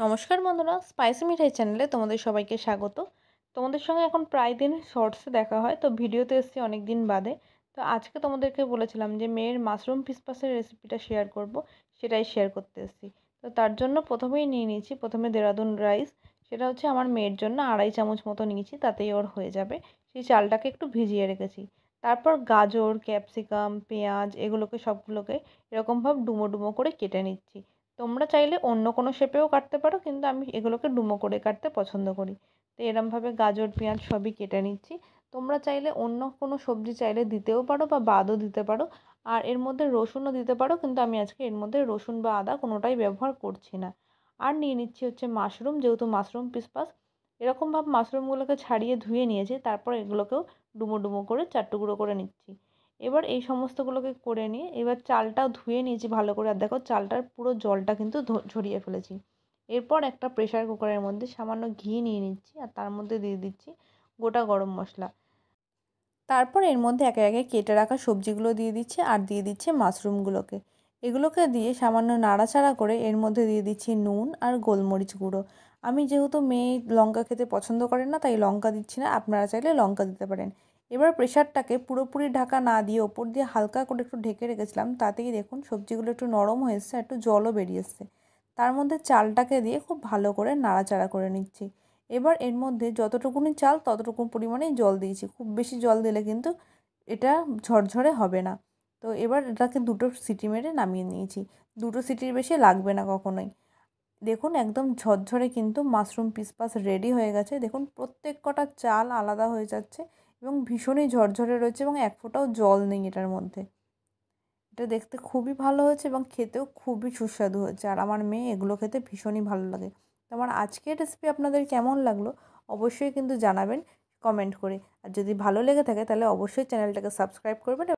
নমস্কার বন্ধুরা স্পাইসি মিঠাই চ্যানেলে তোমাদের সবাইকে স্বাগত। তোমাদের সঙ্গে এখন প্রায় দিন শর্টসে দেখা হয়, তো ভিডিওতে এসেছি অনেক দিন বাদে। তো আজকে তোমাদেরকে বলেছিলাম যে মেয়ের মাশরুম পিসপাসের রেসিপিটা শেয়ার করব, সেটাই শেয়ার করতে এসেছি। তো তার জন্য প্রথমেই নিয়ে নিয়েছি, প্রথমে দেরাদুন রাইস সেটা হচ্ছে আমার মেয়ের জন্য আড়াই চামচ মতো নিয়েছি, তাতেই ওর হয়ে যাবে। সেই চালটাকে একটু ভিজিয়ে রেখেছি। তারপর গাজর ক্যাপসিকাম পেঁয়াজ, এগুলোকে সবগুলোকে এরকমভাবে ডুমো ডুমো করে কেটে নিচ্ছি। তোমরা চাইলে অন্য কোনো শেপেও কাটতে পারো, কিন্তু আমি এগুলোকে ডুমো করে কাটতে পছন্দ করি। তো এরমভাবে গাজর, পেঁয়াজ সবই কেটে নিচ্ছি। তোমরা চাইলে অন্য কোনো সবজি চাইলে দিতেও পারো বা বাদও দিতে পারো। আর এর মধ্যে রসুনও দিতে পারো, কিন্তু আমি আজকে এর মধ্যে রসুন বা আদা কোনোটাই ব্যবহার করছি না। আর নিয়ে নিচ্ছি হচ্ছে মাশরুম, যেহেতু মাশরুম পিসপাস, এরকমভাবে মাশরুমগুলোকে ছাড়িয়ে ধুয়ে নিয়েছি, তারপর এগুলোকেও ডুমো ডুমো করে চার টুকরো করে নিচ্ছি। এবার এই সমস্তগুলোকে করে নিয়ে এবার চালটাও ধুয়ে নিয়েছি ভালো করে। আর দেখো চালটার পুরো জলটা কিন্তু ঝরিয়ে ফেলেছি। এরপর একটা প্রেশার কুকারের মধ্যে সামান্য ঘি নিয়ে নিচ্ছি আর তার মধ্যে দিয়ে দিচ্ছি গোটা গরম মশলা। তারপর এর মধ্যে একে একে কেটে রাখা সবজিগুলো দিয়ে দিচ্ছে আর দিয়ে দিচ্ছে মাশরুমগুলোকে। এগুলোকে দিয়ে সামান্য নাড়াচাড়া করে এর মধ্যে দিয়ে দিচ্ছি নুন আর গোলমরিচ গুঁড়ো। আমি যেহেতু মেয়ে লঙ্কা খেতে পছন্দ করেন না, তাই লঙ্কা দিচ্ছি না। আপনারা চাইলে লঙ্কা দিতে পারেন। এবার প্রেশারটাকে পুরোপুরি ঢাকা না দিয়ে ওপর দিয়ে হালকা করে একটু ঢেকে রেখেছিলাম, তাতেই দেখুন সবজিগুলো একটু নরম হয়ে এসছে একটু জলও বেরিয়ে এসছে। তার মধ্যে চালটাকে দিয়ে খুব ভালো করে নাড়াচাড়া করে নিচ্ছি। এবার এর মধ্যে যতটুকুনি চাল ততটুকু পরিমাণেই জল দিয়েছি, খুব বেশি জল দিলে কিন্তু এটা ঝরঝরে হবে না। তো এবার এটাকে দুটো সিটি মেরে নামিয়ে নিয়েছি, দুটো সিটির বেশি লাগবে না কখনোই। দেখুন একদম ঝরঝরে কিন্তু মাশরুম পিসপাস রেডি হয়ে গেছে, দেখুন প্রত্যেক কটা চাল আলাদা হয়ে যাচ্ছে এবং ভীষণই ঝরঝরে রয়েছে এবং এক ফোঁটাও জল নেই এটার মধ্যে। এটা দেখতে খুবই ভালো হয়েছে এবং খেতেও খুবই সুস্বাদু হয়েছে। আর আমার মেয়ে এগুলো খেতে ভীষণই ভালো লাগে। তো আমার আজকের রেসিপি আপনাদের কেমন লাগল অবশ্যই কিন্তু জানাবেন কমেন্ট করে। আর যদি ভালো লেগে থাকে তাহলে অবশ্যই চ্যানেলটাকে সাবস্ক্রাইব করবেন